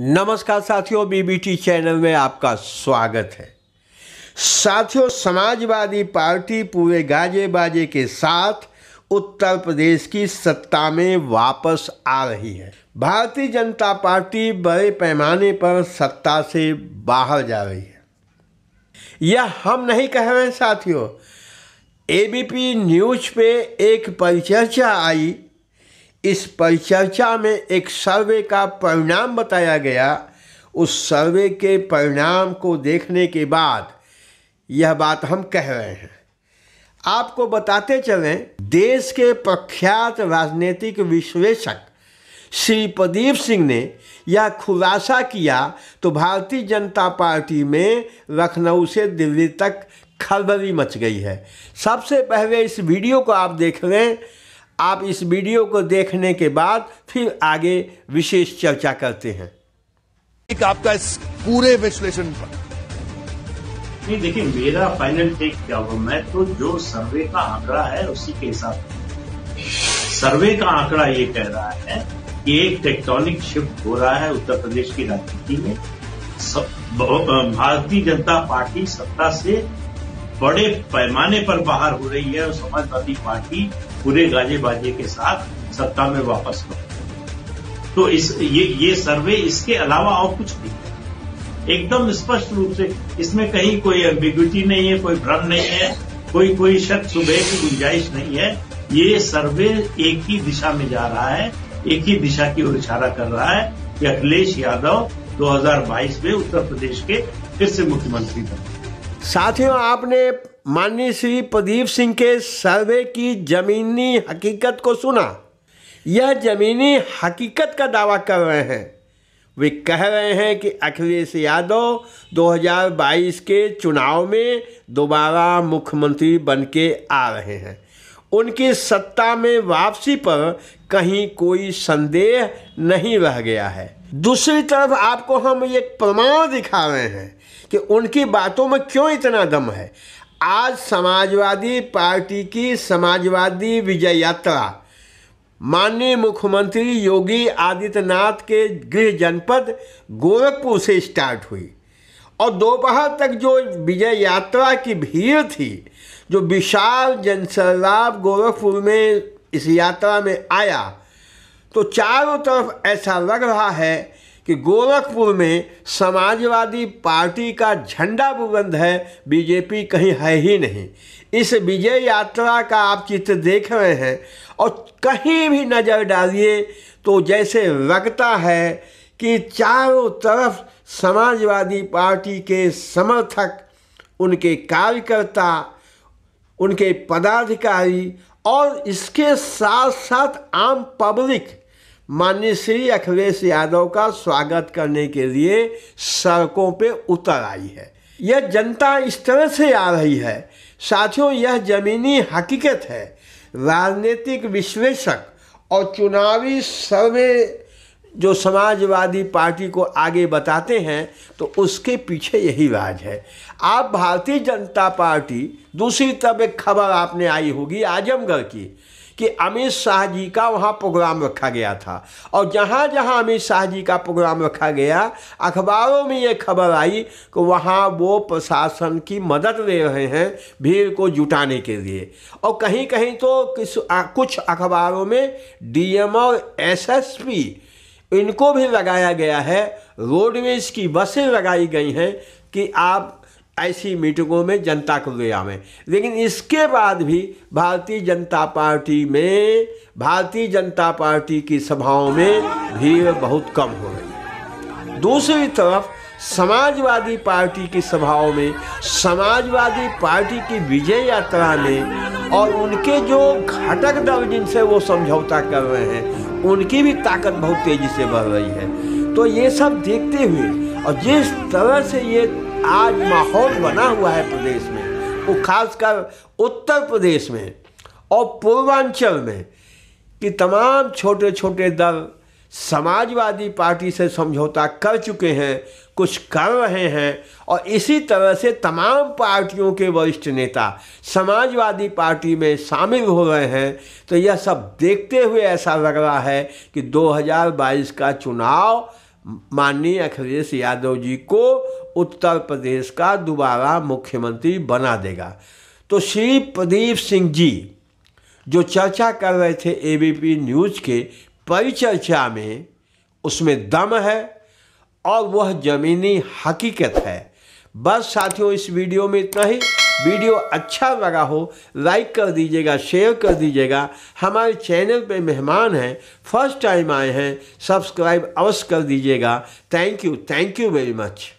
नमस्कार साथियों BBT channel में आपका स्वागत है। साथियों, समाजवादी पार्टी पूरे गाजे बाजे के साथ उत्तर प्रदेश की सत्ता में वापस आ रही है। भारतीय जनता पार्टी बड़े पैमाने पर सत्ता से बाहर जा रही है। यह हम नहीं कह रहे साथियों। एबीपी न्यूज़ पे एक परिचर्चा आई इस परिचर्चा में एक सर्वे का परिणाम बताया गया। उस सर्वे के परिणाम को देखने के बाद यह बात हम कह रहे हैं। आपको बताते चलें, देश के प्रख्यात राजनीतिक विश्लेषक श्री प्रदीप सिंह ने यह खुलासा किया तो भारतीय जनता पार्टी में लखनऊ से दिल्ली तक खलबली मच गई है। सबसे पहले इस वीडियो को आप देख लें आप इस वीडियो को देखने के बाद फिर आगे विशेष चर्चा करते हैं। एक आपका इस पूरे विश्लेषण पर। नहीं देखिए मेरा फाइनल टेक क्या हुआ मैं तो जो सर्वे का आंकड़ा है उसी के हिसाब सर्वे का आंकड़ा ये कह रहा है कि एक टेक्टोनिक शिफ्ट हो रहा है उत्तर प्रदेश की राजनीति में। भारतीय जनता पार्टी सत्ता से बड़े पैमाने पर बाहर हो रही है और समाजवादी पार्टी पूरे गाजे बाजे के साथ सत्ता में वापस लौट तो इस, ये ये सर्वे इसके अलावा और कुछ नहीं है। एकदम स्पष्ट रूप से इसमें कहीं कोई एम्बिग्विटी नहीं है, कोई भ्रम नहीं है, कोई कोई शक सुबह की गुंजाइश नहीं है। ये सर्वे एक ही दिशा में जा रहा है, एक ही दिशा की ओर इशारा कर रहा है कि अखिलेश यादव 2022 में उत्तर प्रदेश के फिर से मुख्यमंत्री बने। साथियों, आपने माननीय श्री प्रदीप सिंह के सर्वे की जमीनी हकीकत को सुना। यह जमीनी हकीकत का दावा कर रहे हैं। वे कह रहे हैं कि अखिलेश यादव 2022 के चुनाव में दोबारा मुख्यमंत्री बन के आ रहे हैं। उनकी सत्ता में वापसी पर कहीं कोई संदेह नहीं रह गया है। दूसरी तरफ़ आपको हम एक प्रमाण दिखा रहे हैं। कि उनकी बातों में क्यों इतना दम है? आज समाजवादी पार्टी की समाजवादी विजय यात्रा माननीय मुख्यमंत्री योगी आदित्यनाथ के गृह जनपद गोरखपुर से स्टार्ट हुई। और दोपहर तक जो विजय यात्रा की भीड़ थी, जो विशाल जनसैलाब गोरखपुर में इस यात्रा में आया तो चारों तरफ़ ऐसा लग रहा है कि गोरखपुर में समाजवादी पार्टी का झंडा बुलंद है, बीजेपी कहीं है ही नहीं। इस विजय यात्रा का आप चित्र देख रहे हैं और कहीं भी नज़र डालिए तो जैसे लगता है कि चारों तरफ़ समाजवादी पार्टी के समर्थक, उनके कार्यकर्ता, उनके पदाधिकारी और इसके साथ साथ आम पब्लिक माननीय श्री अखिलेश यादव का स्वागत करने के लिए सड़कों पे उतर आई है। यह जनता इस तरह से आ रही है। साथियों, यह जमीनी हकीकत है। राजनीतिक विश्लेषक और चुनावी सर्वे जो समाजवादी पार्टी को आगे बताते हैं तो उसके पीछे यही राज है। आप भारतीय जनता पार्टी, दूसरी तरफ़ एक खबर आपने आई होगी, आजमगढ़ की। कि अमित शाह जी का वहाँ प्रोग्राम रखा गया था। और जहाँ जहाँ अमित शाह जी का प्रोग्राम रखा गया अखबारों में ये खबर आई कि वहाँ वो प्रशासन की मदद ले रहे हैं भीड़ को जुटाने के लिए। और कहीं कहीं तो किस आ, कुछ अखबारों में डीएम और एसएसपी इनको भी लगाया गया है। रोडवेज़ की बसें लगाई गई हैं कि आप ऐसी मीटिंगों में जनता को ले आवें। लेकिन इसके बाद भी भारतीय जनता पार्टी में, भारतीय जनता पार्टी की सभाओं में भीड़ बहुत कम हो गई। दूसरी तरफ़, समाजवादी पार्टी की सभाओं में, समाजवादी पार्टी की विजय यात्रा में और उनके जो घटक दल जिनसे वो समझौता कर रहे हैं, उनकी भी ताकत बहुत तेज़ी से बढ़ रही है। तो ये सब देखते हुए और जिस तरह से ये आज माहौल बना हुआ है प्रदेश में, वो खासकर उत्तर प्रदेश में और पूर्वांचल में कि तमाम छोटे छोटे दल समाजवादी पार्टी से समझौता कर चुके हैं, कुछ कर रहे हैं और इसी तरह से तमाम पार्टियों के वरिष्ठ नेता समाजवादी पार्टी में शामिल हो रहे हैं। तो यह सब देखते हुए ऐसा लग रहा है कि 2022 का चुनाव माननीय अखिलेश यादव जी को उत्तर प्रदेश का दोबारा मुख्यमंत्री बना देगा। तो श्री प्रदीप सिंह जी जो चर्चा कर रहे थे एबीपी न्यूज़ के परिचर्चा में, उसमें दम है और वह ज़मीनी हकीकत है। बस साथियों, इस वीडियो में इतना ही। वीडियो अच्छा लगा हो, लाइक कर दीजिएगा, शेयर कर दीजिएगा। हमारे चैनल पे मेहमान हैं, फ़र्स्ट टाइम आए हैं, सब्सक्राइब अवश्य कर दीजिएगा। Thank you thank you very much.